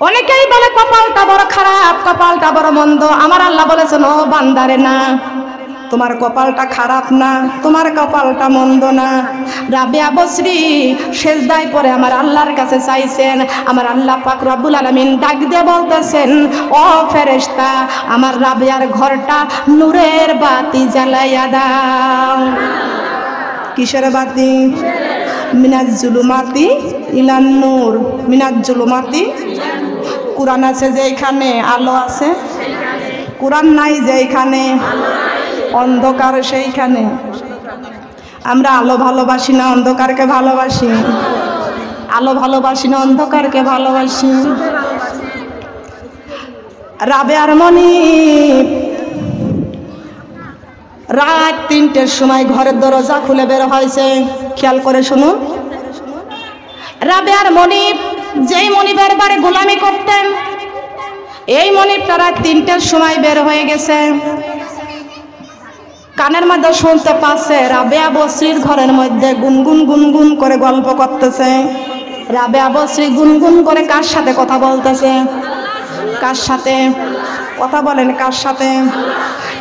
অনেকেই বলে কপালটা বড় খারাপ, কপালটা বড় মন্দ। আমার আল্লাহ বলেছেন ও বান্দারে না। তোমার কপালটা খারাপ না, তোমার কপালটা মন্দ না। রাবিয়া বসরি শেষদায় পরে আমার আল্লাহর কাছে চাইছেন। আমার আল্লাহ পাক রব্বুল আলমিন ডাক দিয়ে বলতেছেন, ও ফেরেশতা, আমার রাবিয়ার ঘরটা নূরের বাতি জ্বালাইয়া দাও। কিসের বাতি? মিনাজ জুলুমাতি ইলান নূর। মিনাজ জুলুমাতি। কোরআন আছে যেখানে আলো আছে। কোরআন নাই যেখানে অন্ধকার সেইখানে। আমরা আলো ভালোবাসি না, অন্ধকারকে ভালোবাসি। আলো ভালোবাসি না, অন্ধকারকে ভালোবাসি। রাবে আর মনি রাত তিনটের সময় ঘরের দরজা খুলে বের হয়েছে। খেয়াল করে শুনুন। রাবে আর মনিব, যেই মনিবের বারে গোলামি করতেন, এই মনিবটা রাত তিনটের সময় বের হয়ে গেছে। কানের মধ্যে শুনতে পাচ্ছে, রাবেয়া বশ্রীর ঘরের মধ্যে গুনগুন গুনগুন করে গল্প করতেছে। রাবেয়া বশ্রী গুনগুন করে কার সাথে কথা বলতেছে? কার সাথে? কথা বলেন কার সাথে?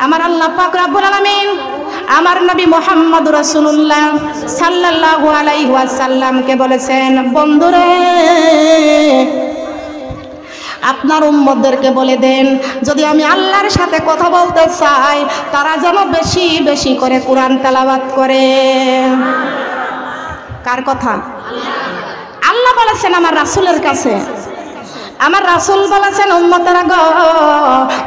আমার আল্লাহ পাক রাব্বুল আলামিন আমার নবী মোহাম্মদ রাসূলুল্লাহ সাল্লাল্লাহু আলাইহি ওয়াসাল্লামকে বলেছেন, বন্ধুরে, আপনার উম্মতদেরকে বলে দেন, যদি আমি আল্লাহর সাথে কথা বলতে চাই, তারা যেন বেশি বেশি করে কোরআন তেলাওয়াত করে। কার কথা? আল্লাহ বলেছেন আমার রাসূলের কাছে। আমার রাসুল বলেছেন, উম্মতেরা গ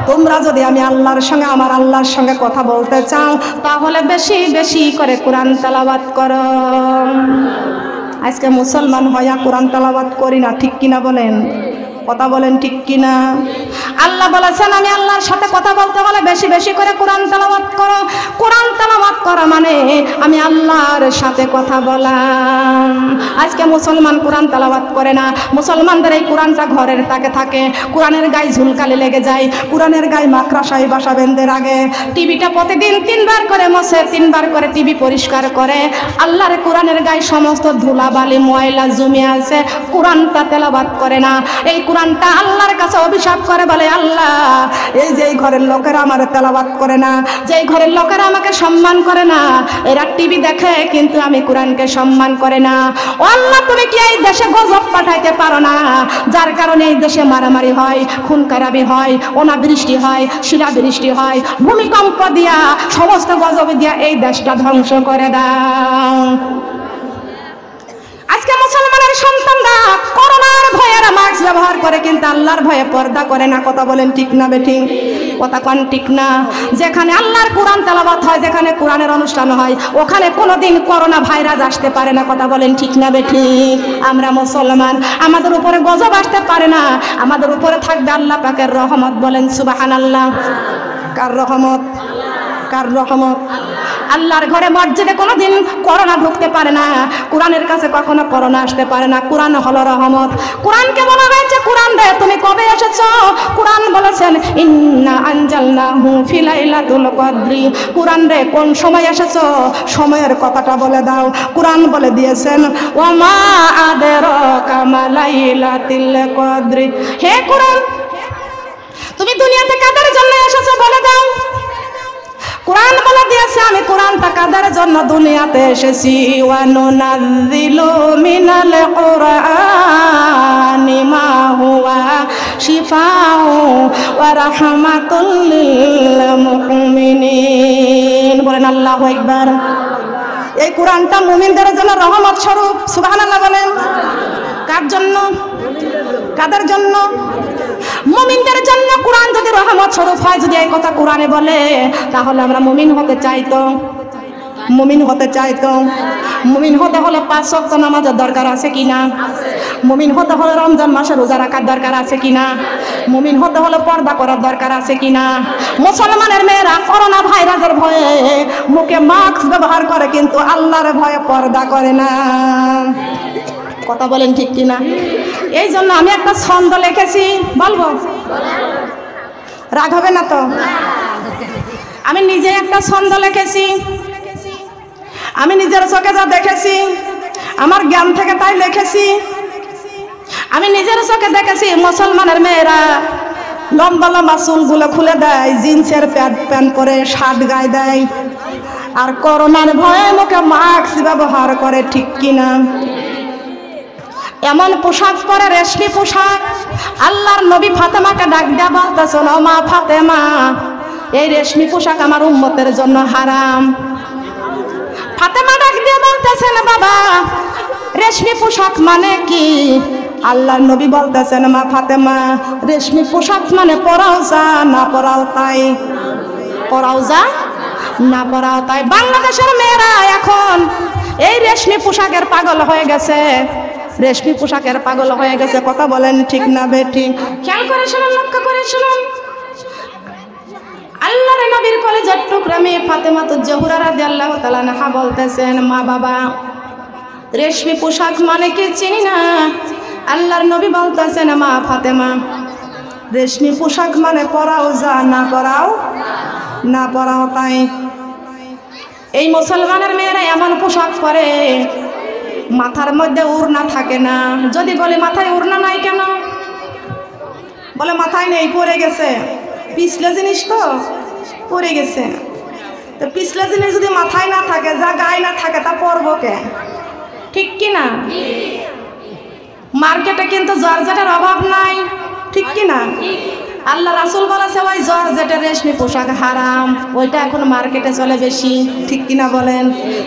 তোমরা যদি আমি আল্লাহর সঙ্গে, আমার আল্লাহর সঙ্গে কথা বলতে চাও, তাহলে বেশি বেশি করে কোরআন তালাবাদ কর। আজকে মুসলমান হইয়া কোরআন তালাবাদ করি না, ঠিক কিনা বলেন? কথা বলেন ঠিক কিনা? আল্লাহ বলেছেন, আমি আল্লাহর সাথে কথা বলতে হলে বেশি বেশি করে কোরআন তালাবাদ করো। কোরআন তেলাওয়াত করা মানে আমি আল্লাহর সাথে কথা বলা আজকে মুসলমান কোরআন তালাবাদ করে না। মুসলমানদের এই কোরআনটা ঘরের তাকে থাকে। কোরআনের গায়ে ঝুলকালি লেগে যায়। কোরআনের গায়ে মাকড়াশাই বাসা বেঁধে আগে। টিভিটা প্রতিদিন তিনবার করে মশে তিনবার করে টিভি পরিষ্কার করে। আল্লাহর কোরআনের গায়ে সমস্ত ধুলাবালি, ময়লা জমে আছে। কোরআনটা তেলাবাত করে না। এই কোরআনটা আল্লাহর কাছে অভিশাপ করে বলে, আল্লাহ, এই যে ঘরের লোকেরা আমার তেলাবাত করে না যে ঘরের লোকেরা আমাকে সম্মান করে না, এরা টিভি দেখে কিন্তু আমি কোরআনকে সম্মান করে না। আল্লাহ, তুমি কি এই দেশে গজব পাঠাইতে পারো না? যার কারণে এই দেশে মারামারি হয় খুন খারাপি হয়, অনাবৃষ্টি হয়, শিলাবৃষ্টি হয়, ভূমিকম্প দিয়া, সমস্ত গজব দিয়া এই দেশটা ধ্বংস করে দাও। আজকে মুসলমানের সন্তানরা করোনার ভয়ে মাস্ক ব্যবহার করে কিন্তু আল্লাহর ভয়ে পর্দা করে না। কথা বলেন ঠিক না বেঠিক কথা কন ঠিক না? যেখানে আল্লাহর কোরআন তেলাবাত হয়, যেখানে কোরআনের অনুষ্ঠান হয়, ওখানে কোনোদিন করোনা ভাইরাস আসতে পারে না। কথা বলেন ঠিক না বেঠিক আমরা মুসলমান, আমাদের উপরে গজব আসতে পারে না। আমাদের উপরে থাকবে আল্লাহ পাকের রহমত। বলেন সুবাহান আল্লাহ কার রহমত? কার রহমত? আল্লাহর ঘরে মসজিদে কোনোদিন করোনা ঢুকতে পারে না। কোরআনের কাছে কখনো করোনা আসতে পারে না। কোরআন হলো রহমত। কোরআনকে বলা হয়েছে, কোরআন রে, তুমি কবে এসেছ? কোরআন বলেছেন, ইন্না আনজালনাহু ফি লাইলাতুল কদরি। কোরআন রে, কোন সময় এসেছ? সময়ের কথাটা বলে দাও। কোরআন বলে দিয়েছেন, ওমা আদেরকা মা লাইলাতুল কদরি। হে কোরআন, তুমি দুনিয়াতে কাদের জন্য এসেছ বলে দাও? কোরআন বলে দিয়েছে, আমি কোরআনটা কাদের জন্য দুনিয়াতে এসেছি। ওয়ানুনাযিলু মিনাল কুরআনি মা হুয়া শিফাউ ওয়া রাহমাতুল লিল মুমিনিন। বলেন আল্লাহু আকবার। এই কোরআনটা মুমিনদের জন্য রহমত স্বরূপ, সুবহানাল্লাহ বলেন। কার জন্য? কাদের জন্য? মুমিনদের জন্য কোরআন যদি রহমত স্বরূপ হয়, যদি এই কথা কোরআনে বলে, তাহলে আমরা মুমিন হতে চাইতো মুমিন হতে চাইতো মুমিন হতে হলে পাঁচ শক্ত নামাজের দরকার আছে কিনা মুমিন হতে হলে রমজান মাসে রোজা রাখার দরকার আছে কিনা মুমিন হতে হলে পর্দা করার দরকার আছে কিনা মুসলমানের মেয়েরা করোনা ভাইরাসের ভয়ে মুখে মাস্ক ব্যবহার করে, কিন্তু আল্লাহর ভয়ে পর্দা করে না। কথা বলেন ঠিক কিনা? এই জন্য আমি একটা ছন্দ লিখেছি। বলব? রাগ হবে না তো? আমি নিজে একটা ছন্দ লিখেছি। আমি নিজের চোখে যা দেখেছি, আমার জ্ঞান থেকে তাই লিখেছি। আমি নিজের চোখে দেখেছি, মুসলমানের মেয়েরা লম্বা লম্বা চুলগুলো খুলে দেয়, জিন্সের প্যান্ট প্যান্ট পরে শার্ট গায়ে দেয়। আর করোনার ভয়ে মুখে মাস্ক ব্যবহার করে ঠিক কিনা? এমন পোশাক পরে রেশমি পোশাক। আল্লাহর নবী ফাতেমাকে ডাক দেয়া বলতেছেন ও মা ফাতেমা, এই রেশমি পোশাক আমার উম্মতের জন্য হারাম। ফাতেমা ডাক দিয়ে বলতেছেন বাবা, রেশমি পোশাক মানে কি? আল্লাহর নবী বলতেছেন মা ফাতেমা, রেশমি পোশাক মানে পরাও যা, না পরাও তাই। পরাও যা, না পরাও তাই। বাংলাদেশের মেয়েরা এখন এই রেশমি পোশাকের পাগল হয়ে গেছে। রেশমি পোশাকের পাগল হয়ে গেছে, কথা বলেন ঠিক না বেঠিক খেয়াল করে শুনুন লক্ষ্য করে শুনুন আল্লাহর নবীর কলেজের টুকরা মেয়ে ফাতেমা তো জহুরা রাদিয়াল্লাহু তাআলা নাহা বলতেছেন, মা বাবা, রেশমি পোশাক মানে কি চিনি না? আল্লাহর নবী বলতেছেন, মা ফাতেমা, রেশমি পোশাক মানে পরাও যা, না পরাও না পরাও তাই। এই মুসলমানের মেয়েরা এমন পোশাক পরে মাথার মধ্যে উড়না থাকে না। যদি বলে, মাথায় উড়না নাই কেন? বলে, মাথায় নেই, পড়ে গেছে। পিছলে জিনিস তো, পড়ে গেছে। তো পিছলে জিনিস যদি মাথায় না থাকে, যা গায়ে না থাকে, তা পরবো কে? ঠিক কি না? মার্কেটে কিন্তু জর্জেটের অভাব নাই। ঠিক কি না? আল্লাহ রাসুল বলেছে ওই জ্বর যেটা রেশমি পোশাক হারাম ওইটা এখন মার্কেটে চলে বেশি। ঠিক কিনা বলেন?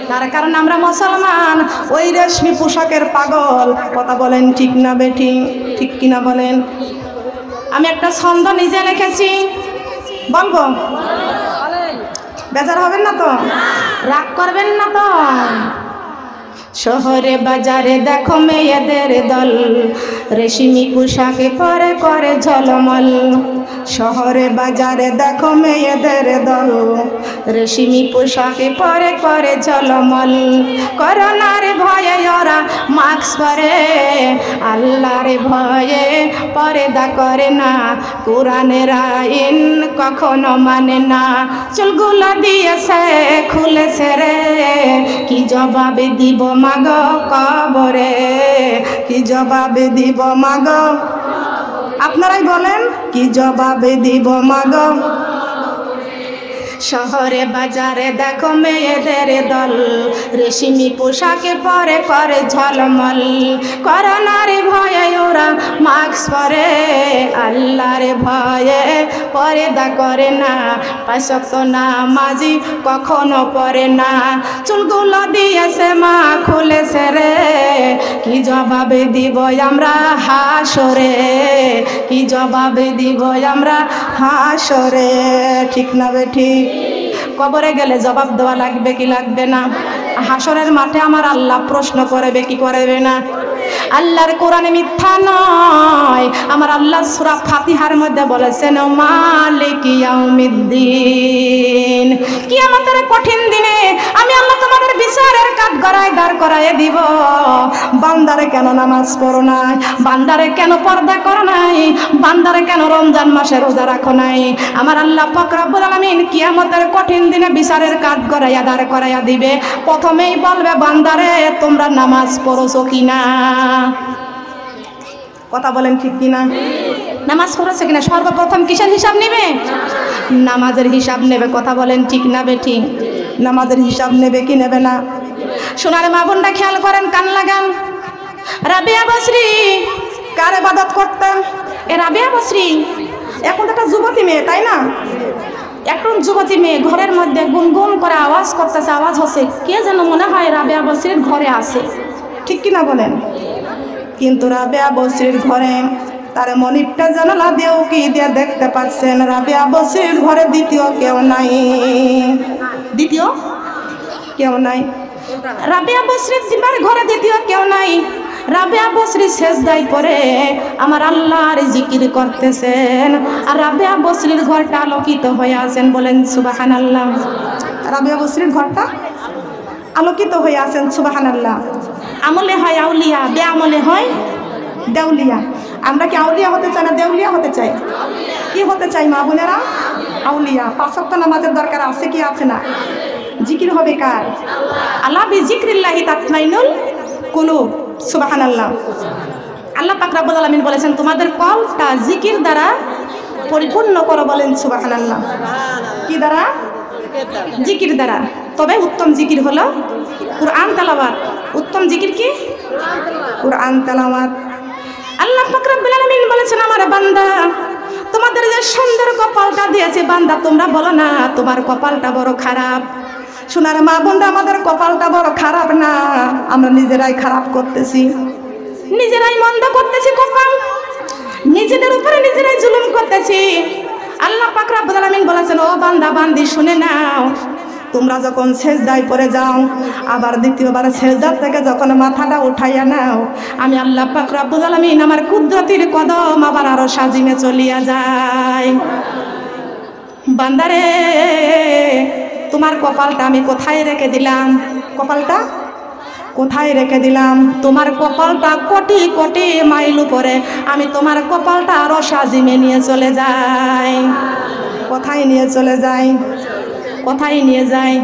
তার কারণ আমরা মুসলমান ওই রেশমি পোশাকের পাগল। কথা বলেন ঠিক না বেঠি? ঠিক কিনা বলেন? আমি একটা ছন্দ নিজে লিখেছি। বলব? বেজার হবেন না তো? রাগ করবেন না তো? শহরে বাজারে দেখো মেয়েদের দল। রেশমি পোশাকে পরে করে ঝলমল। শহরে বাজারে দেখো মেয়েদের দল। রেশমি পোশাকে পরে করে ঝলমল। করোনার ভয়ে ওরা মাস্ক পরে, আল্লাহর ভয়ে পরেদা করে না। কোরআনের আইন কখনো মানে না। চুলগুলো দিয়েছে, খুলেছে রে। কি জবাবে দিব মাগ কবরে? কি জবাব দিব মাগ? আপনারাই বলেন কি জবাব দিব মাগ? শহরে, বাজারে, দেখো মেয়েদের দল। রেশমি পোশাকে পরে করে ঝলমল। করোনার ভয়ে ওরা মাস্ক পরে, আল্লাহর ভয়ে পরেদা করে না। পাশক্ত না মাঝি কখনো পরে না। চুলগুলো দিয়েছে মা, খুলেছে রে। কি জবাবে দিব আমরা হাসরে? কি জবাবে দিব আমরা হাসরে? ঠিক না বে ঠিক? কবরে গেলে জবাব দেওয়া লাগবে কি লাগবে না? হাসরের মাঠে আমার আল্লাহ প্রশ্ন করবে, কি করবে না? আল্লাহর কোরআনে মিথ্যা নয়। আমার আল্লাহ সুরা ফাতিহার মধ্যে বলেছেন মালিক ইয়াউমিদ্দিন। কিয়ামতের কঠিন দিনে আমি আল্লাহ তোমাদের বিচারের কাঠ গড়ায় দাঁড় করায় দিব। বান্দারে কেন নামাজ পড়ো নাই? বান্দারে কেন পর্দা করো নাই? বান্দারে কেন রমজান মাসে রোজা রাখো নাই? আমার আল্লাহ পাক রব্বুল আলামিন কিয়ামতের কঠিন দিনে বিচারের কাঠ গড়াইয়া দাঁড় করাইয়া দিবে। প্রথমেই বলবে, বান্দারে, তোমরা নামাজ পড়োছো কিনা? কথা বলেন ঠিক কিনা? নামাজ পড়েছে কিনা? সর্বপ্রথম কিসের হিসাব নেবে? নামাজের হিসাব নেবে। কথা বলেন ঠিক না বেঠি? নামাজের হিসাব নেবে কি নেবে না? সোনার মা বোনটা খেয়াল করেন কান লাগান। রাবিয়া বসরি, কার ইবাদত করতেন? এ রাবিয়া বসরি, এখন একটা যুবতী মেয়ে, তাই না? এখন যুবতী মেয়ে, ঘরের মধ্যে গুনগুন করে আওয়াজ করতেছে, আওয়াজ হচ্ছে, কে যেন মনে হয় রাবিয়া বসরির ঘরে আছে। ঠিক কিনা বলেন? কিন্তু রাবেয়া বসির ঘরে, তার মনিরটা জানালা দিয়েও কি দিয়ে দেখতে পাচ্ছেন? রাবেয়া বসির ঘরে দ্বিতীয় কেউ নাই। দ্বিতীয়? কেউ নাই। রাবেয়া বসরির দিবার ঘরে দ্বিতীয় কেউ নাই। রাবেয়া বসরি শেষ দায় করে আমার আল্লাহর জিকির করতেছেন। আর রাবেয়া বসরির ঘরটা আলোকিত হয়ে আছেন বলেন সুবাহান আল্লাহ রাবেয়া বসরির ঘরটা আলোকিত হয়ে আছেন সুবাহান আল্লাহ আমলে হয় আউলিয়া বে আমলে হয় দেউলিয়া। আমরা কি আউলিয়া হতে চাই না দেউলিয়া হতে চাই? কি হতে চাই, মা বোনেরা? আউলিয়া। পাঁচ সপ্তাহ নামাজের দরকার আছে কি আছে না? জিকির হবে কার? আল্লাহ বি জিক্রিল্লাহি তাতমাইনুল কুলুব, সুবহানাল্লাহ। আল্লাহ পাক রাব্বুল আলামিন বলেছেন, তোমাদের কলটা জিকির দ্বারা পরিপূর্ণ করো বলেন, সুবহানাল্লাহ। কি দ্বারা? জিকির দ্বারা। তবে উত্তম জিকির হলো কুরআন, তেলাওয়াত। উত্তম জিকির কি? কুরআন, তেলাওয়াত। আল্লাহ পাক রব্বুল আলামিন বলেছেন, আমার বান্দা, তোমাদের যে সুন্দর কপালটা দিয়েছে, বান্দা, তোমরা বলো না, তোমার কপালটা বড় খারাপ। সোনার মা বোনরা, আমাদের কপালটা বড় খারাপ না, আমরা নিজেরাই খারাপ করতেছি। নিজেরাই মন্দ করতেছি, কপাল। নিজেদের উপরে নিজেরাই জুলুম করতেছি। আল্লাহ পাক রব্বুল আলামিন বলেছেন, ও বান্দা, বান্দি, শুনে নাও তোমরা যখন সেজদায় পড়ে যাও, আবার দ্বিতীয়বার সেজদার থেকে যখন মাথাটা উঠাইয়া নাও, আমি আল্লাহ পাক আমার কুদরতির কদম আবার আরও সাজিমে চলিয়া যায়। বান্দারে, তোমার কপালটা আমি কোথায় রেখে দিলাম? কপালটা? কোথায় রেখে দিলাম? তোমার কপালটা কোটি কোটি মাইল উপরে, আমি তোমার কপালটা আরও সাজিমে নিয়ে চলে যাই। কোথায় নিয়ে চলে যাই? কোথায় নিয়ে যাই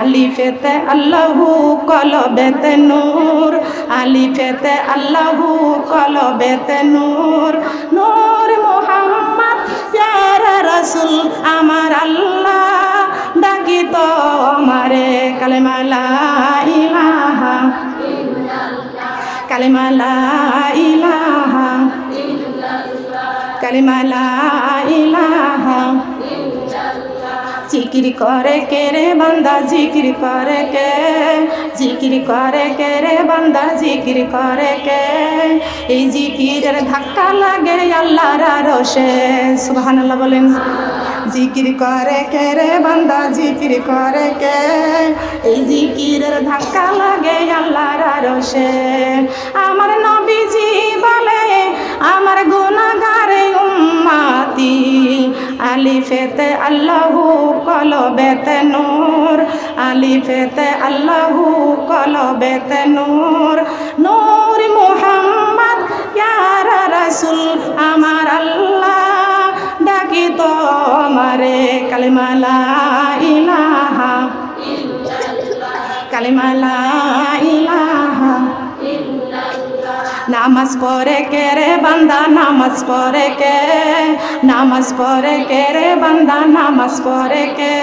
আলিফেতে আল্লাহু কলবেতে নূর, আলিফেতে আল্লাহু কলবেতে নূর। নূর মোহাম্মদ, প্যারা রাসুল, আমার আল্লাহ, ডাকি তো আমারে কালেমালা ইলাহা। কালেমালা ইলাহা। কালেমালা ইলাহা। জিকির করে কে রে বান্দা? জিকির করে কে? জিকির করে কে রে বান্দা? জিকির করে কে? এই জিকিরের ধাক্কা লাগে আল্লাহর রসে সুবহানাল্লাহ বলেন। জিকির করে কে রে বান্দা? জিকির করে কে? এই জিকিরের ধাক্কা লাগে আল্লাহর রসে আমার নবীজি বলে, আমার গুনাহগারে উম্মাতি আলিফেতে আল্লাহু কলবেতে নূর আলিফেতে আল্লাহু কলবেতে নূর। নূর মুহাম্মদ, ইয়ারা রাসূল, আমার আল্লাহ, ডাকি তো আমারে কালিমালা ইলাহা কালিমালা ইলাহা নামাজ পড়ে কে রে বান্দা, নামাজ পড়ে কে? নামাজ পড়ে কে রে বান্দা, নামাজ পড়ে কে?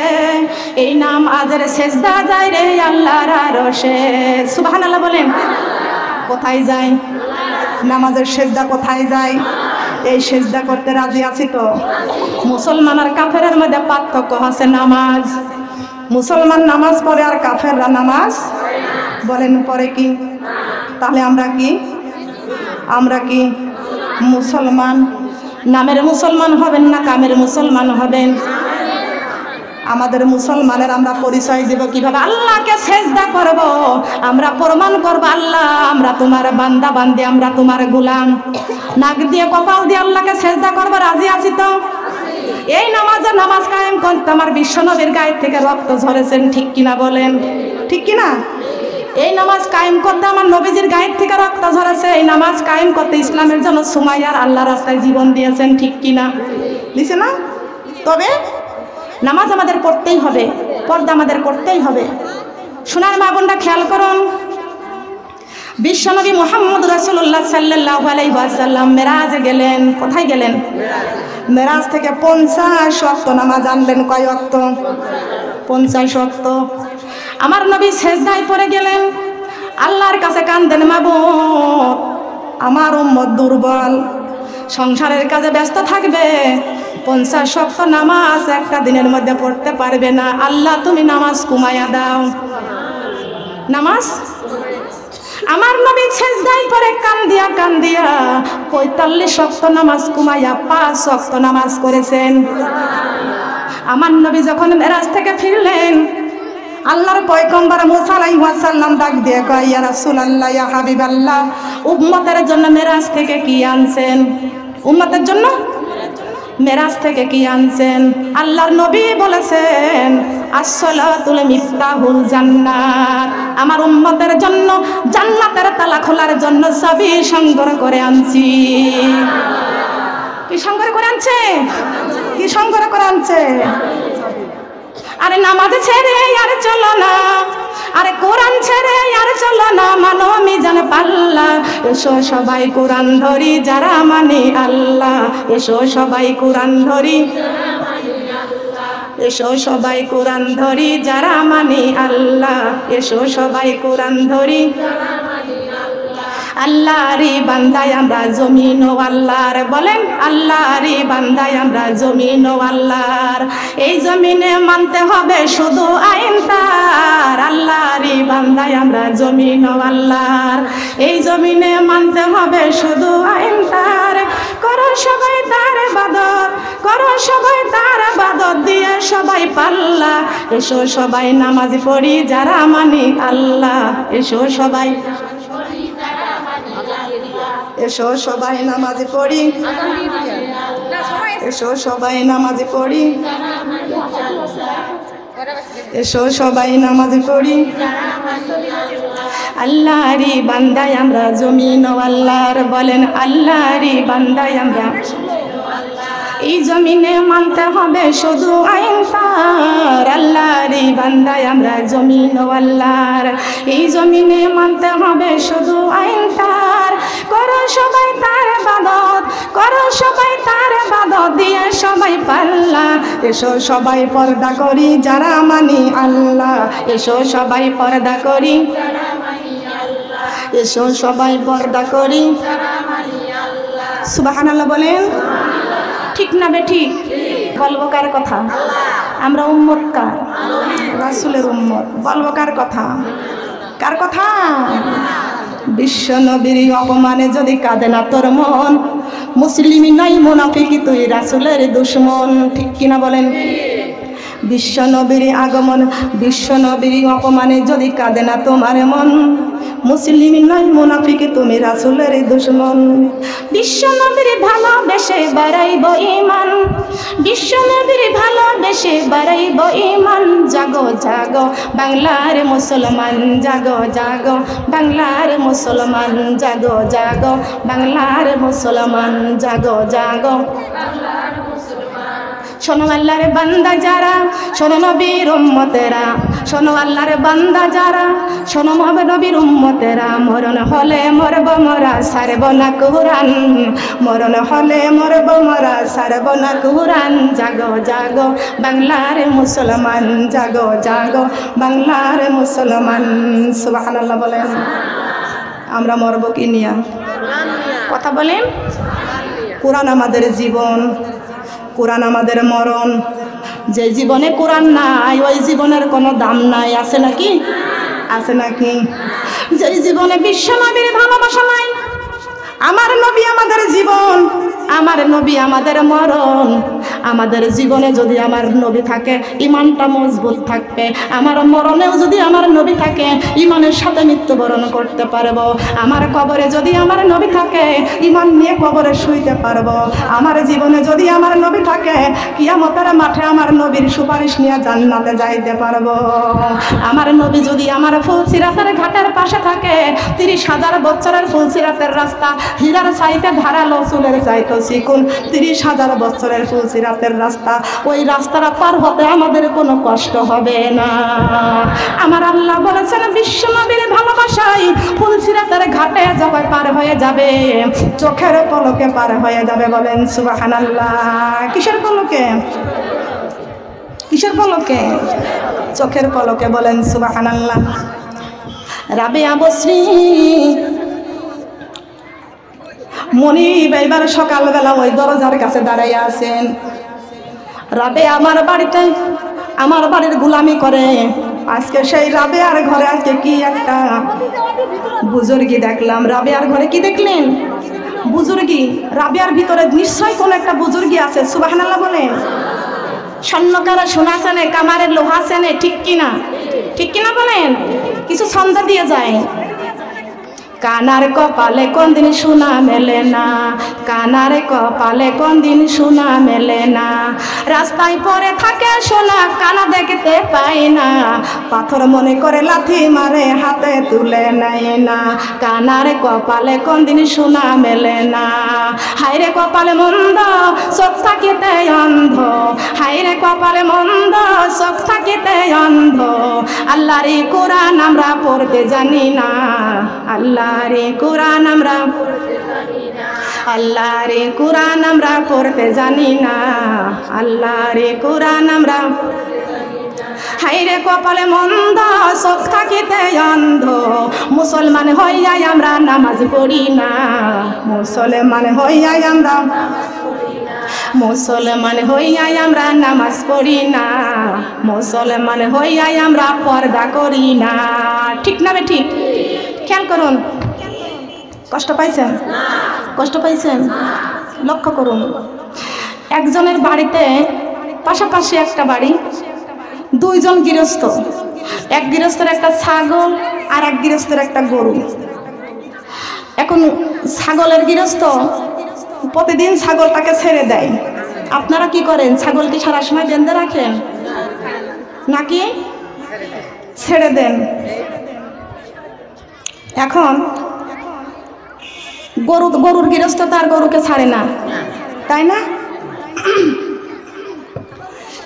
এই নামাজের শেষদা যায় রে আল্লাহর আরশে। সুবহানাল্লাহ বলেন। কোথায় যায়? নামাজের শেষদা কোথায় যায়? এই সেজদা করতে রাজি আছি তো? মুসলমান আর কাফেরের মধ্যে পার্থক্য আছে নামাজ। মুসলমান নামাজ পড়ে আর কাফেররা নামাজ বলেন পরে কি? তাহলে আমরা কি? আমরা কি মুসলমান? নামের মুসলমান হবেন না কামের মুসলমান হবেন? আমাদের মুসলমানের আমরা পরিচয় দিব কীভাবে? আল্লাহকে সেজদা করব। আমরা প্রমাণ করব, আল্লাহ, আমরা তোমার বান্দা, বান্দি, আমরা তোমার গোলাম। নাক দিয়ে, কপাল দিয়ে আল্লাহকে সেজদা করব, রাজি আছি তো? এই নামাজে নামাজ কায়েম করতে আমার বিশ্বনবীর গায়ের থেকে রক্ত ঝরেছেন, ঠিক কিনা বলেন? ঠিক কিনা? এই নামাজ কায়েম করতে আমার নবীজির গায়ের থেকে রক্ত ঝরেছে। এই নামাজ কায়েম করতে ইসলামের জন্য সুমাইয়ার আল্লাহ রাস্তায় জীবন দিয়েছেন, ঠিক কিনা? দিছে না? তবে নামাজ আমাদের পড়তেই হবে, পর্দা আমাদের করতেই হবে। সোনার মা বোনরা খেয়াল করুন, বিশ্বনবী মোহাম্মদ রাসুল্লাহ সাল্লাহ আলাইসাল্লাম মেরাজে গেলেন, কোথায় গেলেন? মেরাজ থেকে পঞ্চাশ অক্ত নামাজ আনলেন, কয় অক্ত পঞ্চাশ অক্ত আমার নবী শেষদায় পড়ে গেলেন। আল্লাহর কাছে কান্দেন মাবো আমার উম্মত দুর্বল। সংসারের কাজে ব্যস্ত থাকবে, পঞ্চাশ শক্ত নামাজ একটা দিনের মধ্যে পড়তে পারবে না। আল্লাহ, তুমি নামাজ কুমাইয়া দাও। নামাজ? আমার নবী ছেজদাই পরে কান দিয়া কান দিয়া পঁয়তাল্লিশ শক্ত নামাজ কুমাইয়া পাঁচ শক্ত নামাজ করেছেন। আমার নবী যখন মেরাজ থেকে ফিরলেন আল্লাহর পয়গম্বর মুসা আলাইহিস ডাক দিয়ে কয়, ইয়া রাসূলুল্লাহ, ইয়া হাবিবাল্লাহ, উম্মতের জন্য মেরাজ থেকে কি আনছেন? উম্মতের জন্য? মেরাজ থেকে কি আনছেন? আল্লাহর নবী বলেছেন আমার উম্মতের জন্য জান্নাতের তালা খোলার জন্য সবই সংগ্রহ করে আনছি। কি সংগ্রহ করে আনছে? কি সংগ্রহ করে আনছে? আরে নামাজ ছেড়ে আর চলো না। আরে কোরআন ছেড়ে আর চলো না, মানো মিজান পাল্লা। এসো সবাই কোরআন ধরি, যারা মানে আল্লাহ। এসো সবাই কোরআন ধরি, এসো সবাই কোরআন ধরি, যারা মানে আল্লাহ। এসো সবাই কোরআন ধরি। আল্লাহরি বান্দায় আমরা জমিন ও আল্লাহর, বলেন আল্লাহ আল্লাহরি বান্দায় আমরা জমিন ও আল্লাহর। এই জমিনে মানতে হবে শুধু আইন তার, আল্লাহরি বান্দায় আমরা জমিন ও আল্লাহর। এই জমিনে মানতে হবে শুধু আইন তার, করো সবাই তার বাদত করো সবাই তার বাদত দিয়ে সবাই পাল্লা। এসো সবাই নামাজ পড়ি, যারা মানি আল্লাহ, এসো সবাই। এসো সবাই নামাজে পড়ি। এসো সবাই নামাজে পড়ি। এসো সবাই নামাজে পড়ি। আল্লাহরি বান্দায় আমরা জমিন আল্লাহর বলেন, আল্লাহরি বান্দায় আমরা এই জমিনে মানতে হবে শুধু আইন তার। আল্লাহরি বান্দায় আমরা জমিন আল্লাহর। এই জমিনে মানতে হবে শুধু আইন তার। করো সবাই তার বাদত করো সবাই তার বাদত দিয়ে সবাই পাল্লা। এসো সবাই পর্দা করি যারা মানি আল্লাহ। এসো সবাই পর্দা করি এসো সবাই পর্দা করি সুবাহান আল্লাহ। বলেন। ঠিক না বে ঠিক? বলব কার কথা? আমরা উম্মত কার? রাসুলের উম্মত। বলব কার কথা? কার কথা? বিশ্ব নবীর অপমানে যদি কাঁদে না তোর মন, মুসলিমই নাই মোনাফিকি তুই রাসুলের দুশ্মন। ঠিক কিনা বলেন? বিশ্ব নবীর আগমন, বিশ্ব নবীর অপমানে যদি কাঁদে না তোমার মন, মুসলিম নয় মুনাফিকে, তুমি রাসুলের দুশ্মন। বিশ্ব নবীর ভালোবেসে বাড়াইব ইমান বিশ্ব নবীর ভালোবেসে বাড়াইব ইমান জাগো জাগো, বাংলার মুসলমান, জাগো জাগো, বাংলার মুসলমান, জাগো জাগো, বাংলার মুসলমান, জাগো জাগো। শোনো আল্লাহর বান্দা যারা শোনো নবীর উম্মতেরা শোনো আল্লাহর বান্দা যারা শোনো নবীর উম্মতেরা মরণ হলে মরব মরা সারব না কুরান মরণ হলে মরব মরা সারব না কুরান জাগো জাগো বাংলার মুসলমান জাগো জাগো বাংলার মুসলমান। সুবহানাল্লাহ বলেন। আমরা মরব কি নিয়া? কথা বলেন। কোরআন আমাদের জীবন। কোরআন আমাদের মরণ। যে জীবনে কোরআন নাই, ওই জীবনের কোনো দাম নাই। আছে নাকি? আছে নাকি? যে জীবনে বিশ্ব নবীর ভালোবাসা নাই, আমার নবী আমাদের জীবন আমার নবী আমাদের মরণ, আমাদের জীবনে যদি আমার নবী থাকে, ইমানটা মজবুত থাকবে। আমার মরণেও যদি আমার নবী থাকে, ইমানের সাথে মৃত্যুবরণ করতে পারব। আমার কবরে যদি আমার নবী থাকে, ইমান নিয়ে কবরে শুইতে পারব। আমার জীবনে যদি আমার নবী থাকে, কিয়ামতের মাঠে আমার নবীর সুপারিশ নিয়ে জান্নাতে যাইতে পারব। আমার নবী যদি আমার ফুলসিরাতের ঘাটের পাশে থাকে, তিরিশ হাজার বছরের ফুলসিরাতের রাস্তা, হীরার চাইতে ধারালো চুলের চাইতো চিকুন তিরিশ হাজার বছরের ফুলসিরাতের রাস্তা। ওই রাস্তাটা পার হতে আমাদের কোনো কষ্ট হবে না। আমার আল্লাহ বলেছেন বিশ্ব নবীর ভালোবাসাই ফুলসিরাতের ঘাটে যখন পার হয়ে যাবে। চোখের পলকে পার হয়ে যাবে বলেন সুবাহান আল্লাহ কিসের পলকে? কিসের পলকে? চোখের পলকে বলেন সুবাহান আল্লাহ রাবেয়া বশ্রী মনি এবার সকালবেলা ওই দরজার কাছে দাঁড়াইয়া আছেন। রাবে আমার বাড়িতে, আমার বাড়ির গুলামি করে। আজকে সেই রাবে আর ঘরে আজকে কি একটা বুজুর্গি দেখলাম। রাবে আর ঘরে কি দেখলেন? বুজুর্গি। রাবিয়ার ভিতরে নিশ্চয় কোন একটা বুজুর্গি আছে, সুবাহানাল্লাহ বলেন। স্বর্ণকারা সোনা চেনে কামারের লোহা চেনে ঠিক কিনা? ঠিক কিনা বলেন? কিছু ছন্দ দিয়ে যায়। কানার কপালে কোন দিন সোনা মেলে না? কানার কপালে কোন দিন সোনা মেলে না? রাস্তায় পরে থাকে সোনা, কানা দেখতে পাই না। পাথর মনে করে লাথি মারে, হাতে তুলে নেয় না। কানার কপালে কোন দিন সোনা মেলে না? হাইরে কপালে মন্দ, চোখ থাকিতে অন্ধ। হাইরে কপালে মন্দ, চোখ থাকিতে অন্ধ। আল্লাহর কোরআন আমরা পড়তে জানি না। আল্লাহর কোরআন আমরা আল্লাহর কোরআন আমরা পড়তে জানি না। আল্লাহ রে কোরআন আমরা হাইরে কপালে মন্দ, চোখ থাকিতে অন্ধ। মুসলমান হইয়াই আমরা নামাজ পড়ি না। মুসলমান হইয়াই আমরা মুসলমান হইয়াই আমরা নামাজ পড়ি না। মুসলমান হইয়াই আমরা পর্দা করি না। ঠিক না বে ঠিক? খেয়াল করুন। কষ্ট পাইছেন? কষ্ট পাইছেন? লক্ষ্য করুন। একজনের বাড়িতে পাশাপাশি একটা বাড়ি, দুইজন গৃহস্থ। এক গৃহস্থের একটা ছাগল আর এক গৃহস্থের একটা গরু। এখন ছাগলের গৃহস্থ প্রতিদিন ছাগলটাকে ছেড়ে দেয়। আপনারা কি করেন? ছাগল কি সারা সময় বেঁধে রাখেন? নাকি ছেড়ে দেন? এখন গরু, গরুর গৃহস্থ তার গরুকে ছাড়ে না। তাই না?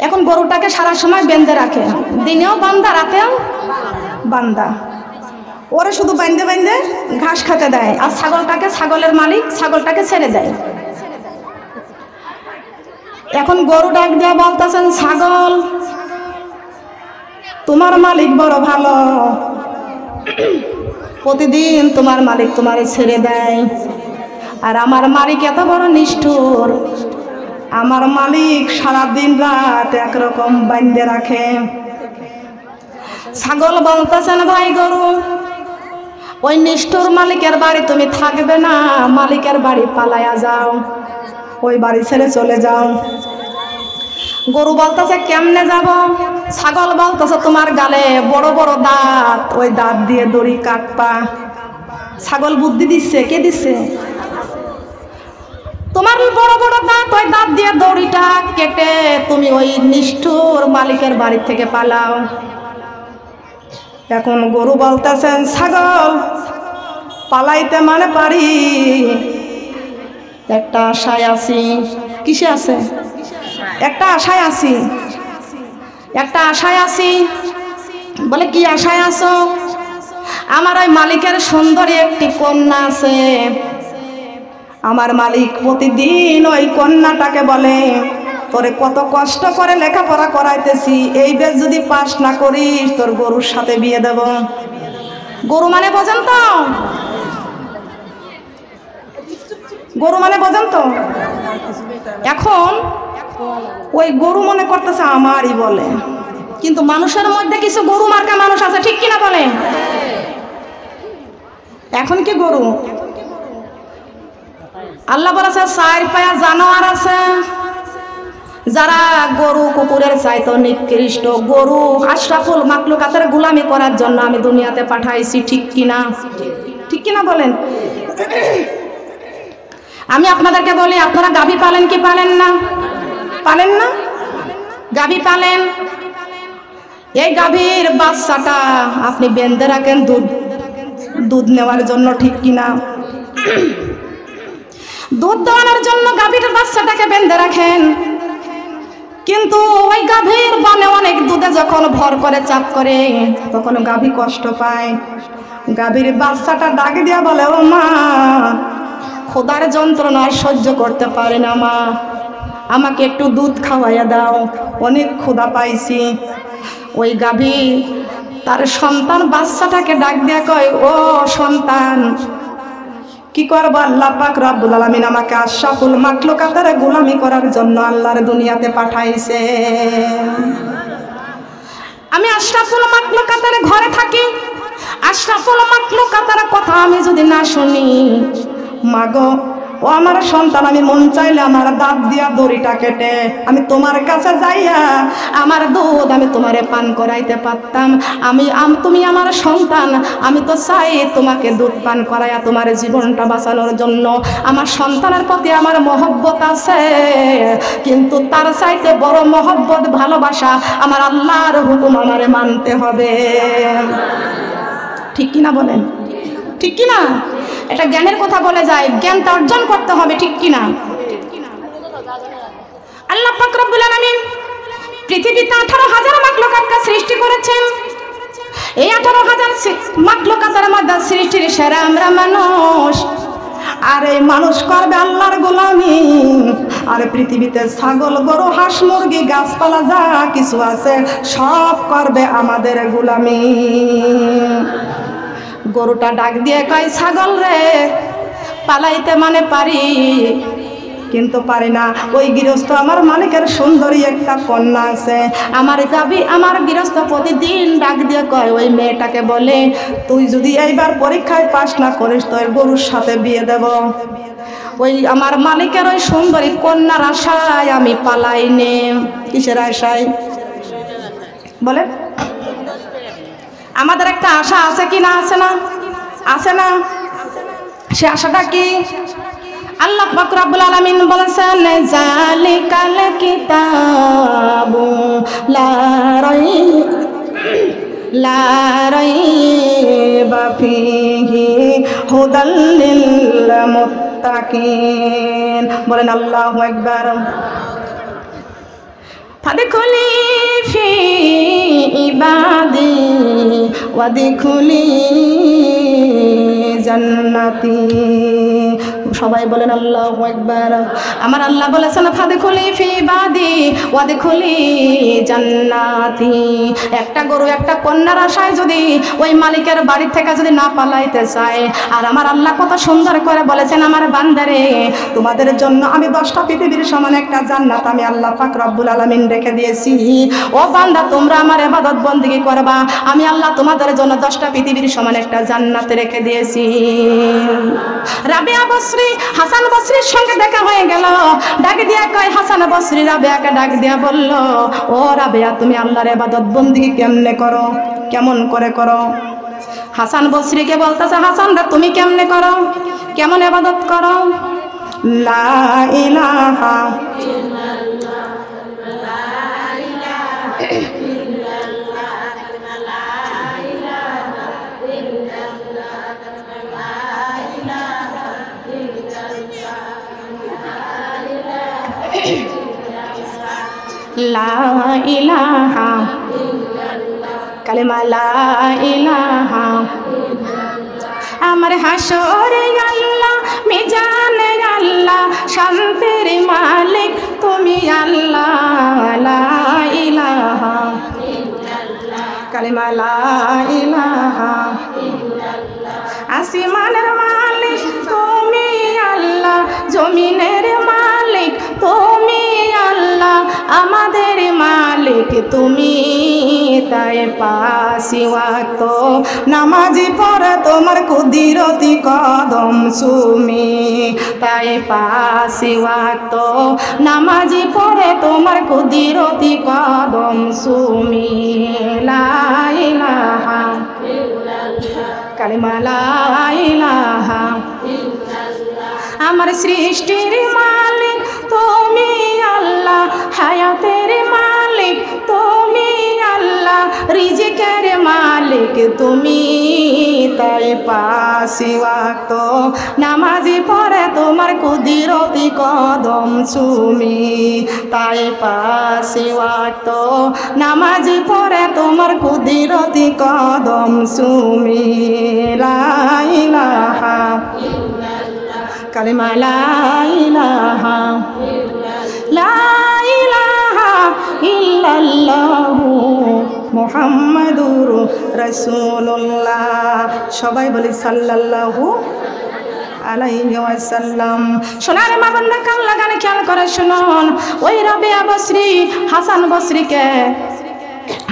এখন গরুটাকে সারা সময় বেঁধে রাখে। দিনেও বান্দা, রাতেও বান্দা। ওরে শুধু বাইন্দে বাইন্দে ঘাস খেতে দেয় আর ছাগলটাকে ছাগলের মালিক ছাগলটাকে ছেড়ে দেয়। এখন গরু ডাক দেওয়া বলতেছেন, ছাগল, তোমার মালিক বড় ভালো। প্রতিদিন তোমার মালিক তোমারে ছেড়ে দেয়। আর আমার মালিক এত বড় নিষ্ঠুর। আমার মালিক সারা দিন রাত একরকম বান্ধে রাখে। ছাগল বলতেছেন, ভাই গরু, ওই নিষ্ঠুর মালিকের বাড়ি তুমি থাকবে না, মালিকের বাড়ি পালায়া যাও, ওই বাড়ি ছেড়ে চলে যাও। গরু বলতেছে কেমনে যাব? ছাগল বলতেছে তোমার গালে। বড় বড় দাঁত। ওই দাঁত দিয়ে দড়ি কাটপা ছাগল বুদ্ধি দিচ্ছে? কে দিচ্ছে? তোমার বড় বড় দাঁত, ওই দাঁত দিয়ে দড়িটা কেটে তুমি ওই নিষ্ঠুর মালিকের বাড়ি থেকে পালাও। এখন গরু বলতেছেন ছাগল। পালাইতে মানে পারি। একটা আশায় আছি। কিসে আছে? একটা আশায় আছি। একটা আশায় আছি। বলে, কি আশায় আছো? আমার ওই মালিকের সুন্দরী একটি কন্যা আছে। আমার মালিক প্রতিদিন ওই কন্যাটাকে বলে, তোরে কত কষ্ট করে লেখাপড়া করাইতেছি, এই বেশ যদি পাস না করিস, তোর গরুর সাথে বিয়ে দেব। গরু মানে বোঝেন তো? গরু মানে বোঝেন তো? এখন ওই গরু মনে করতেছে আমারই বলে। কিন্তু মানুষের মধ্যে কিছু গরু মার্কা মানুষ আছে, ঠিক কিনা বলে? এখন কি গরু? আল্লাহ বলেছে চার পায়া জানোয়ার আছে। যারা গরু কুকুরের চাইতো নিকৃষ্ট গরু, আশরাফুল মাকলুকাতের গুলামি করার জন্য আমি দুনিয়াতে পাঠাইছি, ঠিক কিনা? ঠিক কিনা বলেন? আমি আপনাদেরকে বলি, আপনারা গাভী পালেন কি পালেন না? পালেন না? গাভী পালেন। এই গাভীর বাচ্চাটা আপনি বেঁধে রাখেন দুধ। দুধ নেওয়ার জন্য ঠিক কিনা? দুধ দেওয়ানোর জন্য গাভীর বাচ্চাটাকে বেঁধে রাখেন। কিন্তু ওই গাভীর বানে অনেক দুধে যখন ভর করে চাপ করে, তখন গাভী কষ্ট পায়। গাভীর বাচ্চাটা ডাক দিয়া বলে, ও মা, খোদার যন্ত্রণা সহ্য করতে পারে না মা। আমাকে একটু দুধ খাওয়াইয়া দাও। অনেক ক্ষুধা পাইছি। ওই গাভী, তার সন্তান বাচ্চাটাকে ডাক দিয়া কয়, ও সন্তান, কি করব আল্লাহ পাক রব্বুল আলামিন আমাকে আশরাফুল মাকলুকাতের গোলামি করার জন্য আল্লাহর দুনিয়াতে পাঠাইছে। আমি আশরাফুল মাকলুকাতের ঘরে থাকি। আশরাফুল মাকলুকাতের কথা আমি যদি না শুনি, মাগো ও আমার সন্তান, আমি মন চাইলে আমার দাঁত দিয়া দড়িটা কেটে আমি তোমার কাছে যাইয়া আমার দুধ আমি তোমারে পান করাইতে পারতাম। আমি তুমি আমার সন্তান, আমি তো চাই তোমাকে দুধ পান করাইয়া তোমার জীবনটা বাঁচানোর জন্য। আমার সন্তানের প্রতি আমার মহব্বত আছে, কিন্তু তার চাইতে বড় মহব্বত, ভালোবাসা আমার আল্লাহর হুকুম আমারে মানতে হবে। ঠিক কিনা বলেন? ঠিক কিনা? এটা জ্ঞানের কথা বলে যায়, জ্ঞান জ্ঞানটা অর্জন করতে হবে, ঠিক কিনা? আল্লাহ পাক রব্বুল আলামিন পৃথিবীতে আঠারো হাজার মাকলুকাতকে সৃষ্টি করেছেন। এই আঠারো হাজার মাকলুকাতের মধ্যে সৃষ্টির সেরা আমরা মানুষ। আর এই মানুষ করবে আল্লাহর গোলামি। আর পৃথিবীতে ছাগল, গরু, হাঁস, মুরগি, গাছপালা, যা কিছু আছে, সব করবে আমাদের গোলামি। গরুটা ডাক দিয়ে কয়, ছাগল রে, পালাইতে মানে পারি? কিন্তু পারি না। ওই গৃহস্থ আমার মালিকের সুন্দরী একটা কন্যা আছে। আমার দাবি, আমার গৃহস্থ প্রতিদিন ডাক দিয়ে কয়, ওই মেয়েটাকে বলে, তুই যদি এইবার পরীক্ষায় পাশ না করিস তো গরুর সাথে বিয়ে দেব। ওই আমার মালিকের ওই সুন্দরী কন্যার আশায় আমি পালাই নে কিসের আশায়? বলে আমাদের একটা আশা আছে কি না আছে না? আছে না? সে আশাটা কি? আল্লাহ পাক রব্বুল আলামিন বলেছেন, জালিকাল কিতাবু লা রাই লা রাইবা ফিহি হুদাল লিল মুত্তাকিন। বলেন আল্লাহু আকবার। فادخلي في عبادي وادخلي جنتي সবাই বলেন, আল্লাহ একবার আমার আল্লাহ বলেছেন ফাদে খুলি ফি বাদি ওয়াদে খুলি জান্নাতি। একটা গরু, একটা কন্যার আশায় যদি ওই মালিকের বাড়ি থেকে যদি না পালাইতে চায়, আর আমার আল্লাহ কত সুন্দর করে বলেছেন, আমার বান্দারে, তোমাদের জন্য আমি দশটা পৃথিবীর সমান একটা জান্নাত আমি আল্লাহ পাক রব্বুল আলামিন রেখে দিয়েছি। ও বান্দা, তোমরা আমার এবাদত বন্দিগি করবা। আমি আল্লাহ তোমাদের জন্য দশটা পৃথিবীর সমান একটা জান্নাত রেখে দিয়েছি। রাবিয়া বসরি হাসান বসরির সঙ্গে দেখা হয়ে গেল। ডাক দিয়া কয়, হাসান বসরি রাবেয়াকে ডাক দিয়া বলল, ও রাবেয়া, তুমি আল্লাহর এবাদত বন্দিগি কেমনে করো? কেমন করে করো? হাসান বসরিকে বলতেছে, হাসান রা, তুমি কেমনে করো? কেমন এবাদত করো? লা লা ইলাহা কালেমা লা ইলাহা। আমার হাসরে আল্লাহ, মিজানে আল্লাহ, শান্তির মালিক, তুমি আল্লাহ। লা ইলাহা। কালেমা লা ইলাহা। আসিমানের মালিক তুমি তাই পাশি ওয়াক্ত নামাজি পড়ে তোমার কুদিরতি কদম সুমি, তাই পাশি ওয়াক্ত নামাজি পড়ে তোমার কুদিরতি কদম সুমি লাইলাহা কালিমা লাইলাহা আমার সৃষ্টির মালিক তুমি আল্লাহ, হায়াতের মালিক। তুমি আল্লাহ, রিজিকের মালিক, তুমি তাই পাশি ওয়াক্ত। নামাজি পড়ে তোমার কুদিরতি কদম সুমি তাই পাশি ওয়াক্ত। নামাজি পড়ে তোমার কুদিরতি কদম সুমি লাইলাহা কালিমা লাইলাহা লাইলাহা ইল্লাল্লাহু মুহাম্মাদুর রাসূলুল্লাহ। সবাই বলি সাল্লাল্লাহু মা খেয়াল করে ওই হাসান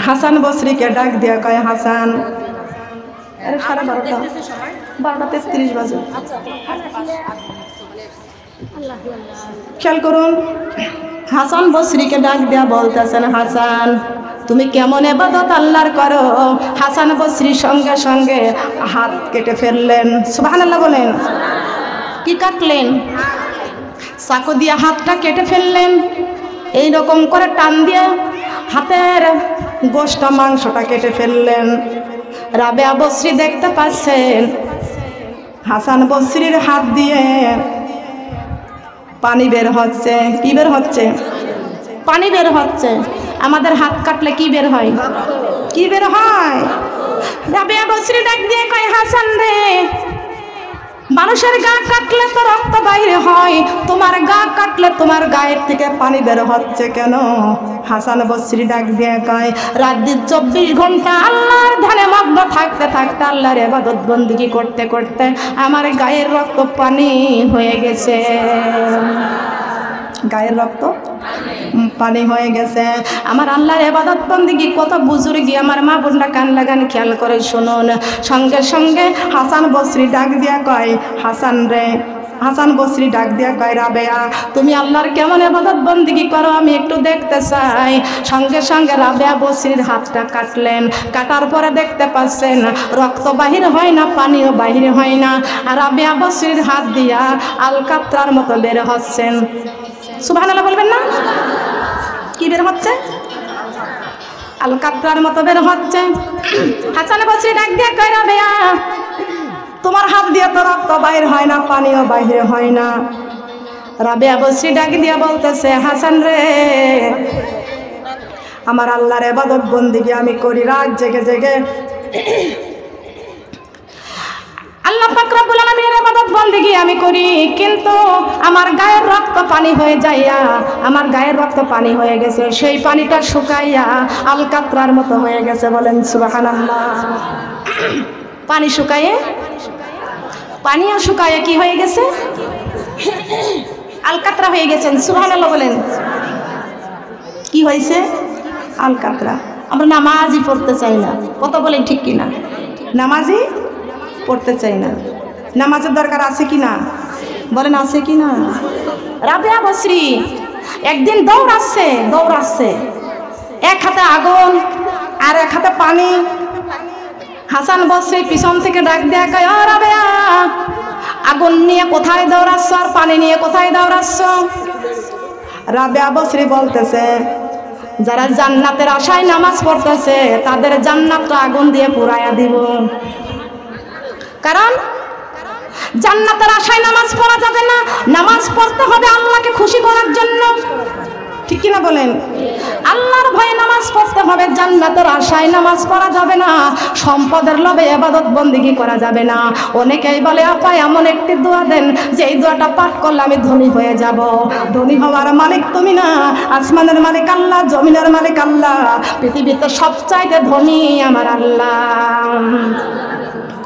হাসান ডাক কয়, হাসান। খেয়াল করুন। হাসান বসরিকে ডাক দেয়া বলতেছেন, হাসান, তুমি কেমন এবাদত আল্লাহর করো? হাসান বসরির সঙ্গে সঙ্গে হাত কেটে ফেললেন। সুবাহান আল্লাহ বলেন, কি কাটলেন? চাকু দিয়ে হাতটা কেটে ফেললেন। এই রকম করে টান দিয়ে হাতের গোষ্ঠটা মাংসটা কেটে ফেললেন। রাবে বসরি দেখতে পাচ্ছেন, হাসান বসরির হাত দিয়ে পানি বের হচ্ছে। কি বের হচ্ছে? পানি বের হচ্ছে। আমাদের হাত কাটলে কি বের হয়? কি বের হয়? রাবিয়া বসরি ডাক দিয়ে কয় হাসান রে মানুষের গা কাটলে তো রক্ত বাইরে হয়, তোমার গা কাটলে তোমার গায়ের থেকে পানি বের হচ্ছে কেন? হাসান বসরি ডাক দিয়ে কয়, রাত চব্বিশ ঘণ্টা আল্লাহর ধানে মগ্ন থাকতে থাকতে আল্লাহর এবাদত বন্দিগি করতে করতে আমার গায়ের রক্ত পানি হয়ে গেছে। গায়ের রক্ত? পানি হয়ে গেছে। আমার আল্লাহর এবাদত বন্দিগি, কত বুজুর্গি, আমার মা বোনটা কান লাগান, খেয়াল করে শুনুন। সঙ্গে সঙ্গে হাসান বসরি ডাক দিয়া কয়, হাসান রে, হাসান বসরি ডাক দিয়া কয়, রাবেয়া, তুমি আল্লাহর কেমন এবাদত বন্দিগি করো? আমি একটু দেখতে চাই। সঙ্গে সঙ্গে রাবেয়া বসরির হাতটা কাটলেন। কাটার পরে দেখতে পাচ্ছেন, রক্ত বাহির হয় না, পানিও বাহির হয় না। আর রাবেয়া বসরির হাত দিয়া আলকাত্রার মতো বের হচ্ছেন। সুবহান বলবেন না? কি বের হচ্ছে? আল আলকাত্রার মতো বের হচ্ছে। হাসান বসরি ডাক দিয়ে কয়, রাবেয়া, তোমার হাত দিয়ে তো রক্ত বাইর হয় না, পানিও বাইরে হয় না। রাবেয়া বসরি ডাক দিয়ে বলতেছে, হাসান রে, আমার আল্লাহর এবাদত বন্দিকে আমি করি রাত জেগে জেগে আল্লাহ পাক রব্বুল আলামিনের ইবাদত বন্দেগী আমি করি, কিন্তু আমার গায়ের রক্ত পানি হয়ে যাইয়া, আমার গায়ের রক্ত পানি হয়ে গেছে, সেই পানিটা শুকাইয়া আলকাত্রার মতো হয়ে গেছে, বলেন সুবহানাল্লাহ। পানি শুকায়ে পানিও শুকায়ে কি হয়ে গেছে? আলকাত্রা হয়ে গেছেন, সুবহানাল্লাহ বলেন। কি হয়েছে? আলকাতরা। আমরা নামাজই পড়তে চাই না। কত বলেন ঠিক কিনা? নামাজই পড়তে চাই না। নামাজের দরকার আছে কি না? বলেন আছে কি না? রাবেয়া বসরি একদিন দৌড়াচ্ছে দৌড়াচ্ছে এক হাতে আগুন আর এক হাতে পানি। হাসান বসরি পিছন থেকে ডাক দেয়া কয় রাবেয়া আগুন নিয়ে কোথায় দৌড়াচ্ছ আর পানি নিয়ে কোথায় দৌড়াচ্ছ? রাবেয়া বসরি বলতেছে যারা জান্নাতের আশায় নামাজ পড়তেছে তাদের জান্নাতটা আগুন দিয়ে পুরাইয়া দিব। কারণ জান্নাতের আশায় নামাজ পড়া যাবে না। নামাজ পড়তে হবে আল্লাহকে খুশি করার জন্য। ঠিক কিনা বলেন? আল্লাহর ভয়ে নামাজ পড়তে হবে, জান্নাতের আশায় নামাজ পড়া যাবে না। সম্পদের লোভে এবাদত বন্দিগি করা যাবে না। অনেকেই বলে, আপা, এমন একটি দোয়া দেন যে এই দোয়াটা পাঠ করলে আমি ধনী হয়ে যাব। ধনী হওয়ার মালিক তুমি না। আসমানের মালিক আল্লাহ, জমিনের মালিক আল্লাহ। পৃথিবীতে সবচাইতে ধনী আমার আল্লাহ।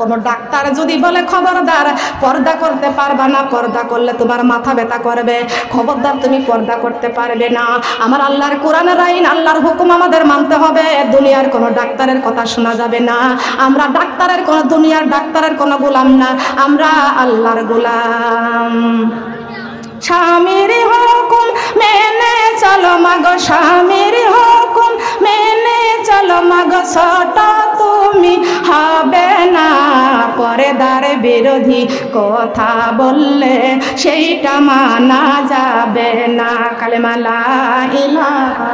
কোনো ডাক্তার যদি বলে, খবরদার, পর্দা করতে পারবা না, পর্দা করলে তোমার মাথা ব্যথা করবে। খবরদার, তুমি পর্দা করতে পারবে না। আমার আল্লাহর কোরআনের আইন, আল্লাহর হুকুম আমাদের মানতে হবে। দুনিয়ার কোনো ডাক্তারের কথা শোনা যাবে না। আমরা ডাক্তারের কোনো, দুনিয়ার ডাক্তারের কোনো গোলাম না। আমরা আল্লাহর গোলাম। স্বামীর হুকুম মেনে চলো মাগো, স্বামীর হুকুম মেনে চলো মাগো। ছোট তুমি হবে না। পরেদার বিরোধী কথা বললে সেইটা মানা যাবে না। কালেমালা ইলাহা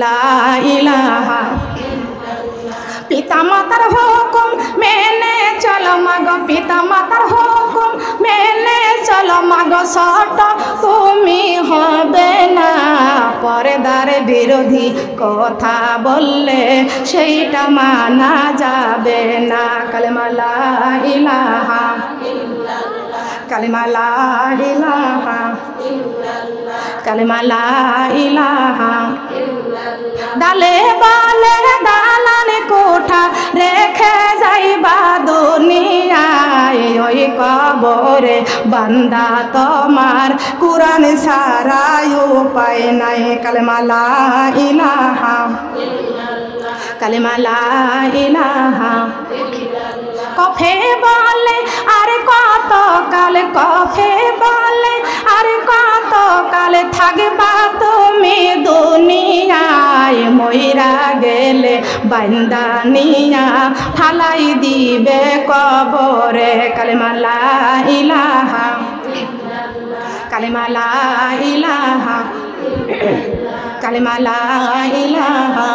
লা পিতা মাতার হুকুম মেনে চলো মাগ পিতা মাতার হুকুম মেনে চলো মাগ সট তুমি হবে না। পরেদার বিরোধী কথা বললে সেইটা মানা যাবে না। কালেমালা ইলাহা কালিমালা ইলাহা কালিমালা ইলাহা ডালে বালে দালান কোঠা রেখে যাইবা দুনিয়ায়, ওই কবরে বান্দা তোমার কুরআন সারায় উপায় নাই। কালেমালা ইলাহা কালেমালা ইলাহা। কফে বলে, আর কত কাল কফে বলে, আর কত কাল থাকবা তুমি দুনিয়ায়, মইরা গেলে বান্দানিয়া ফালাই দিবে কবরে। কালেমালা ইলাহা কালেমালা ইলাহা কালেমালা ইলাহা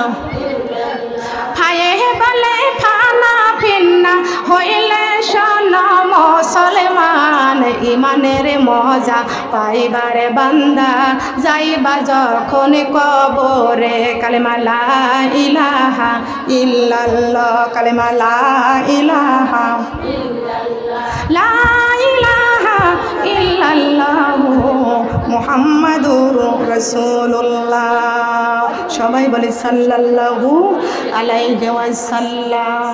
ফায়ে বলে ফানা ফিন্না হইলে শোন মুসলমান ইমানের মজা পাইবারে বান্দা যাইবা যখন কবরে কালেমালা ইলাহা ইল্লাল্লাহ কালেমালা ইলাহা লা ইলাহা সবাই বলে সাল্লাল্লাহু আলাইহি ওয়াসাল্লাম।